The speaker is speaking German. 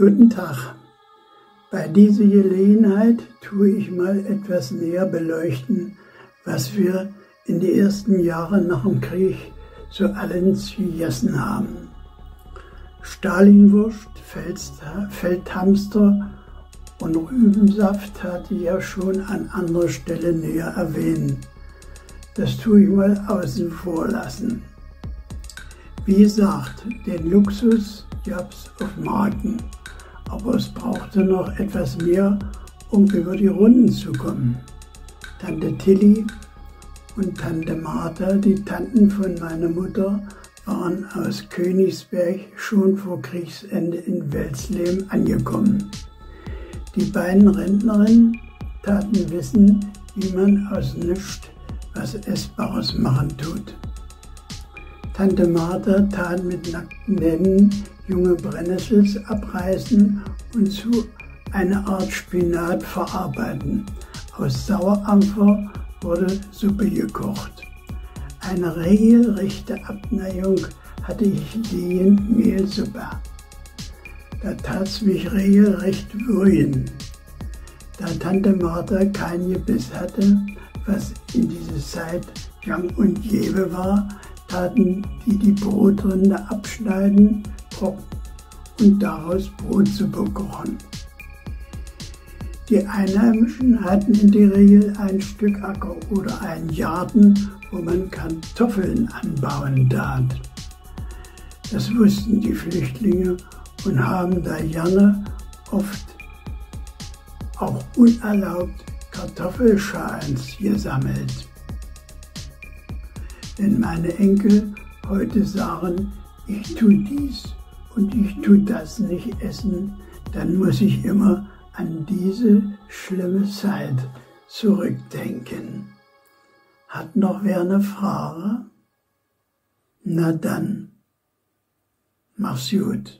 Guten Tag. Bei dieser Gelegenheit tue ich mal etwas näher beleuchten, was wir in den ersten Jahren nach dem Krieg so allens gegessen haben. Stalinwurst, Feldhamster und Rübensaft hatte ich ja schon an anderer Stelle näher erwähnt. Das tue ich mal außen vor lassen. Wie gesagt, den Luxus gab's auf Marken aber es brauchte noch etwas mehr, um über die Runden zu kommen. Tante Tilly und Tante Martha, die Tanten von meiner Mutter, waren aus Königsberg schon vor Kriegsende in Welsleben angekommen. Die beiden Rentnerinnen taten wissen, wie man aus nichts was Essbares machen tut. Tante Martha tat mit nackten Händen junge Brennnessels abreißen und zu einer Art Spinat verarbeiten. Aus Sauerampfer wurde Suppe gekocht. Eine regelrechte Abneigung hatte ich gegen Mehlsuppe. Da tat's mich regelrecht würgen. Da Tante Martha kein Gebiss hatte, was in dieser Zeit gang und gäbe war, taten die die Brotrinde abschneiden, trocken und daraus Brotsuppe kochen. Die Einheimischen hatten in der Regel ein Stück Acker oder einen Garten, wo man Kartoffeln anbauen darf. Das wussten die Flüchtlinge und haben da gerne oft auch unerlaubt Kartoffelschalens gesammelt. Wenn meine Enkel heute sagen, ich tue dies und ich tue das nicht essen, dann muss ich immer an diese schlimme Zeit zurückdenken. Hat noch wer eine Frage? Na dann, mach's gut.